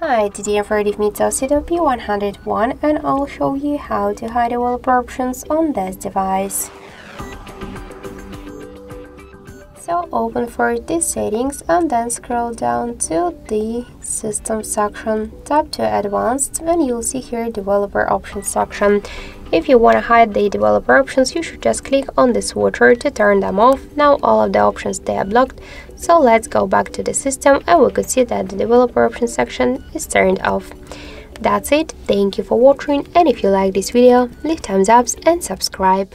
Hi, today I'm ready with TOSCIDO P101 and I'll show you how to hide developer options on this device. So open for the settings and then scroll down to the system section. Tap to advanced and you'll see here developer options section. If you want to hide the developer options, you should just click on the switcher to turn them off. Now all of the options they are blocked. So let's go back to the system and we could see that the developer options section is turned off. That's it, thank you for watching and if you like this video, leave thumbs up and subscribe.